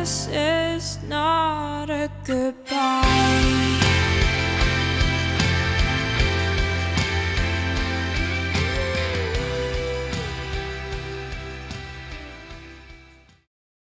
this is not a good